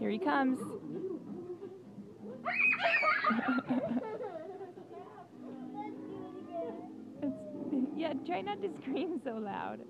Here he comes. Yeah, try not to scream so loud.